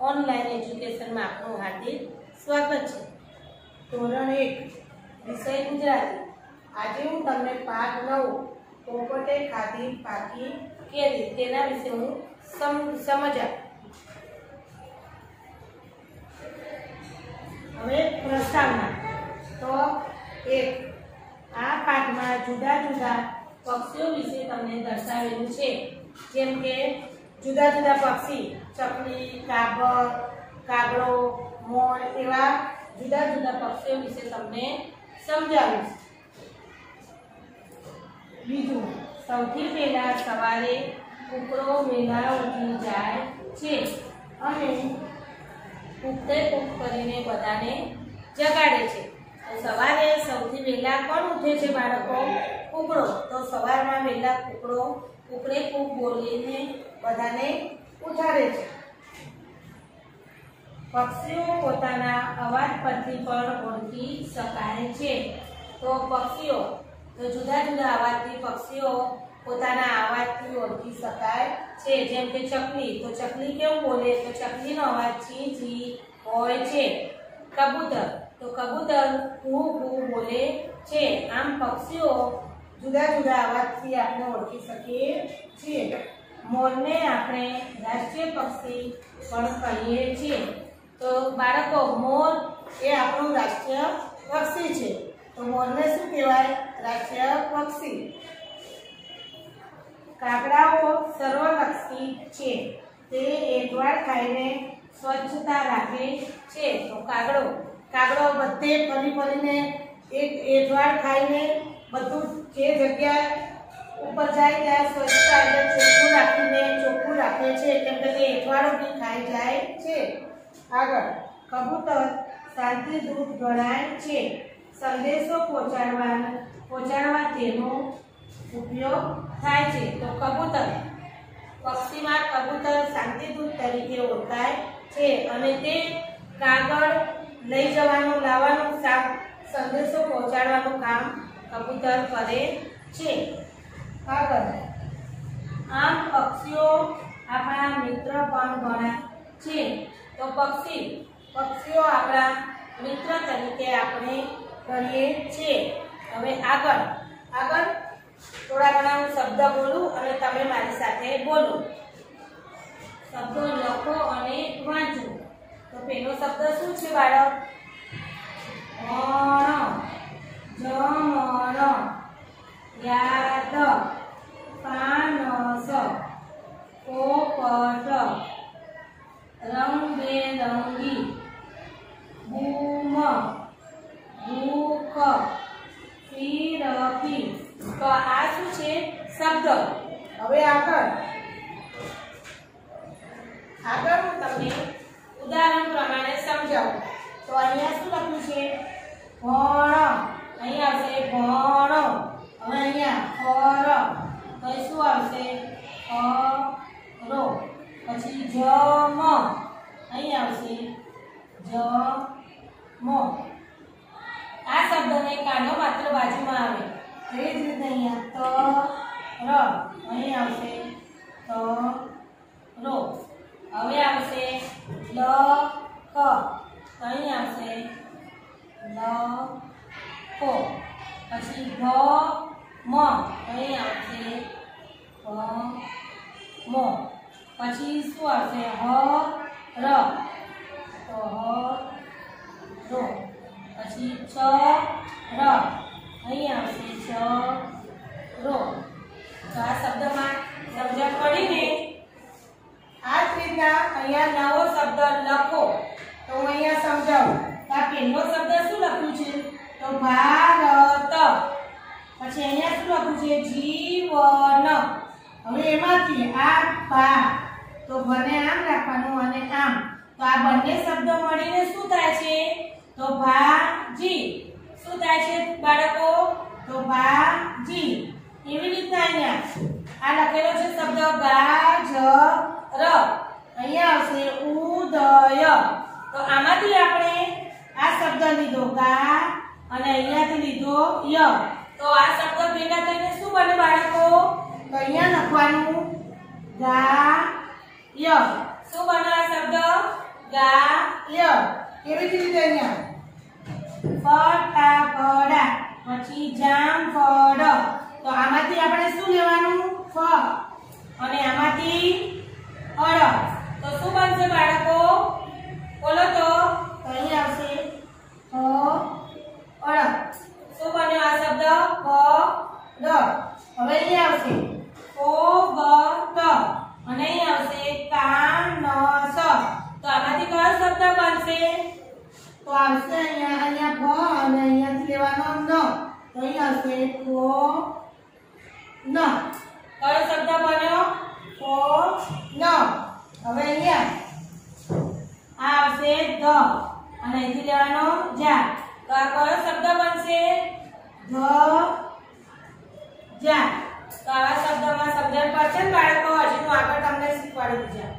Online એજ્યુકેશનમાં આપનું હાર્દિક સ્વાગત છે. ધોરણ એક, વિષય ગુજરાતી. આજે હું તમને પાક નવ, પોપટે ખાધી પાકી કેરી, તેના વિશે હું સમ, સમજા હવે પ્રસ્તાવના તો એક, આ પાઠમાં જુદા જુદા પક્ષીઓ વિશે તમને દર્શાવેલું છે. જેમ કે જુદા જુદા પક્ષી, ચકલી કાબર કાગડો મોર એવા જુદા જુદા પક્ષીઓ વિશે તમને સમજાવીશ. બીજું, સૌથી પહેલા સવારે કૂકરો વહેલા ઉઠી જાય છે અને ઉગતે કૂક કરીને બધાને જગાડે છે. તો સવારે સૌથી વહેલા કોણ ઉઠે છે બાળકો? કૂકડો તો સવારમાં વહેલા કૂકડો કૂકડે કૂક બોલીને બધાને ઉઠાડે છે. પક્ષીઓ પોતાના અવાજ પરથી પણ ઓળખી શકાય છે. તો પક્ષીઓ, તો જુદા જુદા અવાજથી પક્ષીઓ પોતાના અવાજથી ઓળખી શકાય છે. જેમ કે ચકલી, તો ચકલી કેવું બોલે? તો ચકલીનો અવાજ છી છી હોય છે. કબૂતર, તો કબૂતર કુ કુ બોલે છે. આમ પક્ષીઓ જુદા જુદા અવાજથી આપણે ઓળખી શકીએ છીએ. મોરને આપણે રાષ્ટ્રીય પક્ષી પણ કહીએ છીએ. તો બાળકો, મોર એ આપણું રાષ્ટ્રીય પક્ષી છે. તો મોરને શું કહેવાય? રાષ્ટ્રીય પક્ષી. કાગડાઓ સર્વલક્ષી છે. તે એકવાર ખાઈને સ્વચ્છતા રાખે છે. તો કાગડો કાગડો બધે ફરી ફરીને એક એકવાર ખાઈને બધું જે જગ્યા ઉપર જાય ત્યાં સ્વચ્છતા એટલે ચોખ્ખું રાખીને, ચોખ્ખું રાખે છે, કેમ કે તે એકવારો બી ખાઈ જાય છે. આગળ, કબૂતર શાંતિ દૂત ગણાય છે. સંદેશો પહોંચાડવા પહોંચાડવા તેનો ઉપયોગ થાય છે. તો કબૂતર પક્ષીમાં કબૂતર શાંતિદૂત તરીકે ઓળખાય છે અને તે કાગળ લઈ જવાનું, લાવવાનું સંદેશો પહોંચાડવાનું કામ કબૂતર કરે છે. આગળ. આમ પક્ષીઓ આપણા મિત્ર પણ ગણાય છે. તો પક્ષી, પક્ષીઓ આપણા મિત્ર તરીકે આપણે ગણીએ છીએ. હવે આગળ. આગળ થોડા ઘણા હું શબ્દ બોલું અને તમે મારી સાથે બોલો. શબ્દો લખો અને વાંચો. તો પેલો શબ્દ શું છે, બાળક? અણ જમણ યાદ પાનસ પોપટ રંગબેરંગી બૂમ ભૂખ ફીરકી તો શું છે? શબ્દ. હવે આગળ. આગળ હું ઉદાહરણ પ્રમાણે સમજાવું. તો અહીંયા શું લખ્યું છે? ભણ અહીંયા આવશે ભણો, હવે અહીંયા ફર તો શું આવશે? અરો પછી જમ, અહીં આવશે જમ. આ શબ્દને કાનો માત્ર બાજુમાં આવે. એ જ રીતે અહીંયા ત, ર, અહીં આવશે ત, રો. હવે આવશે લ, ક. અહીં આવશે લ કો. પછી ભ મ. અહીં આવશે. ભ મ. પછી શું આવશે? હ, ર. તો હ, રો. પછી છ, ર. અહીં આવશે છ, રો. તો આ શબ્દમાં સમજણ પડીને આ જ રીતના અહીંયા નવો શબ્દ લખો. તો હું અહીંયા સમજાવું. આ પહેલો શબ્દ શું લખ્યું છે? તો ભારત. પછી અહીંયા શું લખ્યું છે? જીવન. હવે એમાંથી આ ભા તો ભને આમ રાખવાનું અને આમ. તો આ બંને શબ્દો મળીને શું થાય છે? તો ભાજી શું થાય છે બાળકો તો ભાજી એવી રીતના અહીંયા આ લખેલો છે શબ્દ ગાજર અહીંયા આવશે ઉદય તો આમાંથી આપણે આ શબ્દ લીધો ગા અને અહીંયાથી લીધો ય તો આ શબ્દ ભેગા થઈને શું બને બાળકો? તો અહીંયા લખવાનું? ગાય. શું બને આ શબ્દ? ગાય. કેવી રીતે અહીંયા? ફટાફડા. પછી જામ ફળ તો આમાંથી આપણે શું લેવાનું? ફ. અને આમાંથી અળ તો શું બનશે બાળકો? બોલો તો અહીં આવશે ફ અળ શું બન્યો આ શબ્દ ફ ડ હવે અહીં આવશે ઓ બ ત અને અહીં આવશે કાનસ તો આમાંથી કયો શબ્દ બનશે તો આવશે અહીંયા અહીંયા ફ અને અહીંયાથી લેવાનો ન તો અહીં આવશે ફો ન કયો શબ્દ બન્યો ફો ન હવે અહીંયા આ આવશે ધ અને અહીંથી લેવાનો. જા તો આ કયો શબ્દ બનશે? ધ. જા તો આવા શબ્દમાં સમજણ પડશે બાળકો, હજી હું આગળ તમને શીખવાડું જા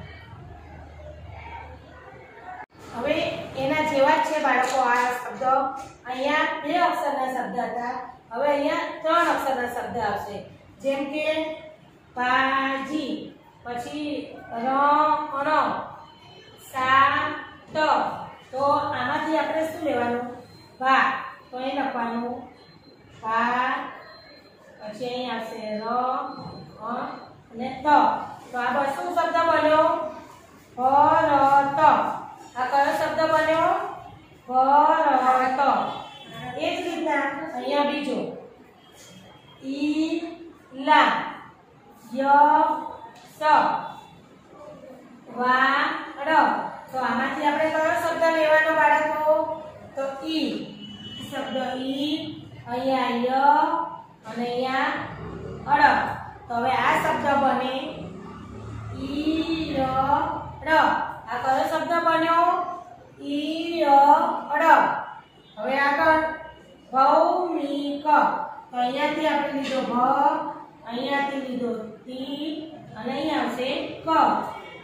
હવે એના જેવા જ છે બાળકો આ શબ્દ. અહીંયા બે અક્ષરના શબ્દ હતા. હવે અહીંયા ત્રણ અક્ષરના શબ્દ આવશે. જેમ કે પાજી, પછી રણ સા ત તો આમાંથી આપણે શું લેવાનું? વા તો અહીં લખવાનું ભા પછી અહીં આવશે ર અને ત તો આ શું શબ્દ બન્યો ભરત આ કયો શબ્દ બન્યો ભરત એ જ રીતના અહીંયા બીજો ઈ લા ય સ વા ર તો આમાંથી આપણે કયો શબ્દ લેવાનો બાળકો તો ઈ શબ્દ ઈ અહીંયા ય અને અહીંયા અળ તો હવે આ શબ્દ બને ઈ ર ર આ કયો શબ્દ બન્યો? ઈ ર ર હવે આગળ ભૌમિક તો અહીંયાથી આપણે લીધો ભ, અહીંયાથી લીધો તી, અને અહીંયા આવશે ક.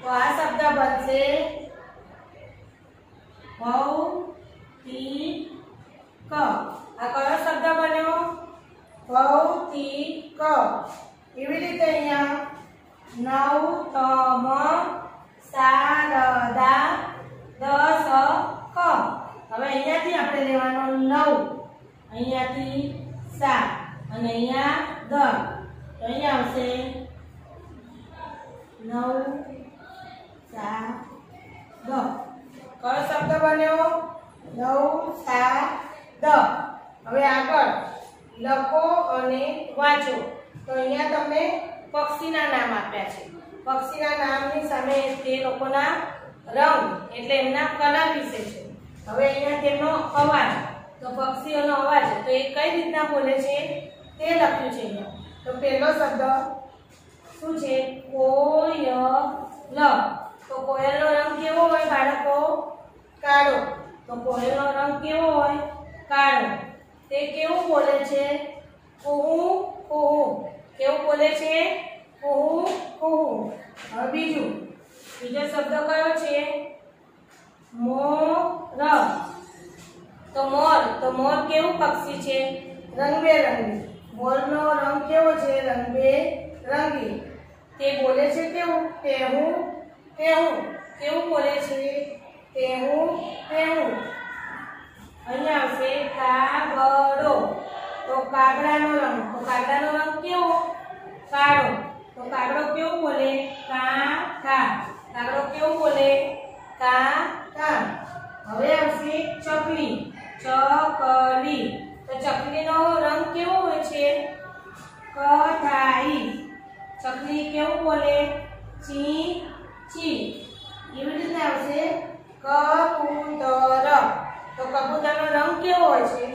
તો આ શબ્દ બનશે ભૌતિક આ કયો શબ્દ બન્યો? ભૌતિક. એવી રીતે અહીંયા નવતમ સારદા દસ ક. હવે અહીંયાથી આપણે લેવાનો નવ. અહીંયાથી સા. અને અહીંયા દ. તો અહીંયા આવશે નવ, સા દ કયો શબ્દ બન્યો? નવ, સા, દ. હવે આગળ. લખો અને વાંચો. તો અહીંયા તમને પક્ષીના નામ આપ્યા છે. પક્ષીના નામની સામે તે લોકોના રંગ એટલે એમના કલા વિશે છે. હવે અહીંયા તેમનો અવાજ. તો પક્ષીઓનો અવાજ, તો એ કઈ રીતના બોલે છે તે લખ્યું છે અહીંયા. તો પહેલો શબ્દ શું છે? કોયલ. તો કોયલનો રંગ કેવો હોય બાળકો? કાળો. તો કોયલનો રંગ કેવો હોય? કાળો. તે કેવું બોલે છે? કુહુ કુહુ. કેવું બોલે છે? કુહુ કુહુ. હવે બીજું. બીજો શબ્દ કયો છે? મોર. તો મોર તો મોર કેવું પક્ષી છે? રંગબેરંગી. મોરનો રંગ કેવો છે? રંગબેરંગી. તે બોલે છે કેવું? તેહું તેહું કેવું બોલે છે? તેહું તેહું અહીંયા આવશે કાગડો તો કાગડાનો રંગ. તો કાગડાનો રંગ કેવો? કાળો. તો કાગડો કેવું બોલે? કા કા કાગડો કેવું બોલે? કા કા હવે આવશે ચકલી. ચકલી. તો ચકલીનો રંગ કેવો હોય છે? કથાઈ ચકલી કેવું બોલે? ચી ચી એવી રીતે આવશે. કબૂતર તો કબૂતરનો રંગ કેવો હોય છે,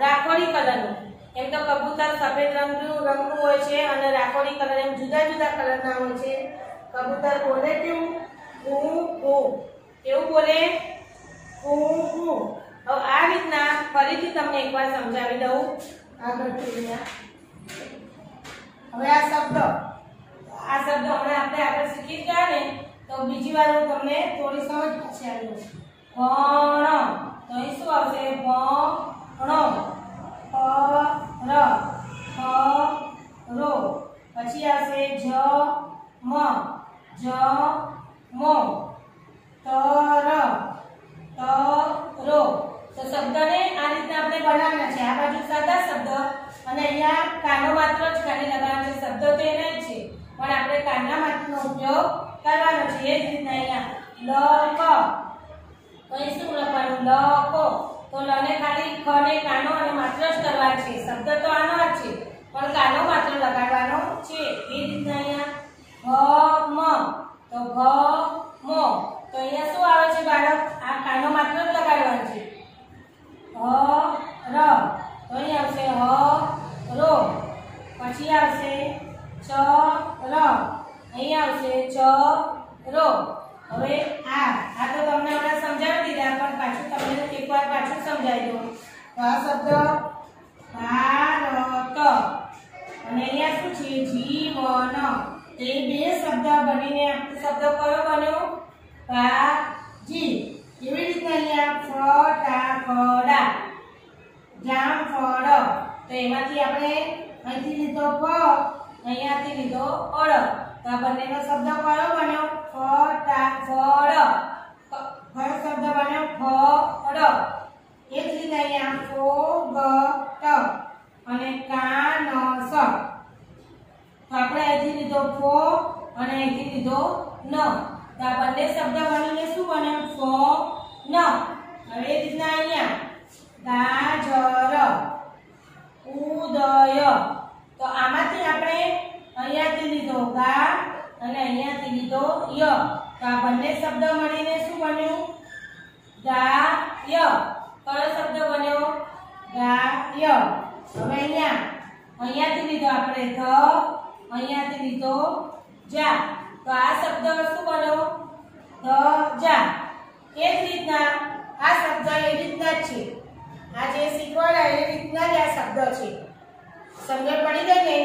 રાખોડી કલરનું. એમ તો કબૂતર સફેદ રંગનું રંગનું હોય છે અને રાખોડી કલર એમ જુદા જુદા કલરના હોય છે. કબૂતર બોલે કેવું? હું હું કેવું બોલે? હું હું હવે આ રીતના ફરીથી તમને એકવાર સમજાવી દઉં. આગળ હવે આ શબ્દ. આ શબ્દ હમણાં આપણે આગળ શીખી ગયા ને, તો બીજી વાર હું તમને થોડી સમજ પછી આવી દઉં ભણ તો અહીં શું આવશે ણ ર રો. પછી આવશે જ, મ, જ, મો તર તરો તો શબ્દને આ રીતના આપણે બનાવવાના છે. આ બાજુ સાદા શબ્દ અને અહીંયા કાનો માત્ર જ ખાલી લગાવવાનો છે. શબ્દ તો એના જ છે. પણ આપણે કાના માત્રનો ઉપયોગ કરવાનો છે. એ જ રીતના અહીંયા લ ક તો એ શું લખવાનું લ કો તો લ ને ખાલી ખ ને કાનો અને માત્ર જ કરવા છે. શબ્દ તો આનો જ છે, પણ કાનો માત્ર લગાડવાનો છે. એ રીતના અહીંયા ભ, મ. તો ભ, મો. તો અહીંયા શું આવે છે બાળક આ કાનો માત્ર જ લગાડવાનો છે હ ર તો અહીં આવશે હ રો પછી આવશે ચ ર અહીં આવશે ચ રો હવે આ આ તો તમને હમણાં સમજાવી દીધા પણ પાછું તમને એકવાર પાછું સમજાવી દઉં તો આ શબ્દ ભારત અને અહીંયા શું છે જીવન. તે બે શબ્દ બનીને, શબ્દ કયો બન્યો? ભાજી એવી રીતે અહીંયા ફટાકડા જામફળ તો એમાંથી આપણે અહીંથી લીધો ફ અહીંયાથી લીધો અળ. તો આ બંનેનો શબ્દ કયો બન્યો? ફટાફળ. ફળ શબ્દ બન્યો? ફળ એ જ રીતે અહીંયા ફોગટ અને કાનસ તો લીધો ફો અને અહીંથી લીધો ન. તો આ બંને શબ્દ બનીને શું બને? ફો, ન. હવે એ રીતના અહીંયા. ગાજર, ઉદય. તો આમાંથી આપણે અહીંયાથી લીધો ગા અને અહીંયાથી લીધો ય. તો આ બંને શબ્દ મળીને શું બન્યું? ગા ય કયો શબ્દ બન્યો? ગા ય હવે અહીંયા. અહીંયાથી લીધો આપણે ધ અહીંયાથી લીધો જા. તો આ શબ્દ શું બન્યો ધ જા. એ જ રીતના આ શબ્દ એ રીતના જ છે. આ જે શીખવાડા એ રીતના જ આ શબ્દ છે. સમજણ પડી ગઈ ને